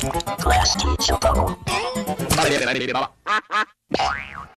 Class teacher.